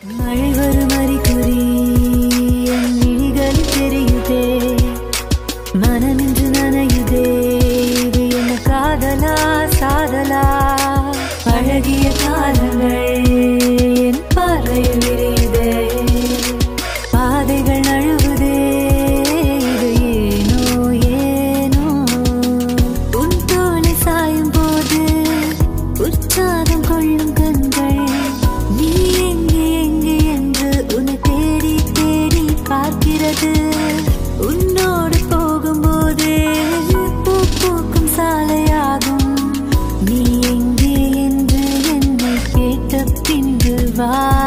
மழை வரும் அறிகுறி என் விழிகளில் தெரியுதே. மனமின்று நனையுதே இது என்ன காதலா சாதலா? அழகிய காலங்கள் goodbye.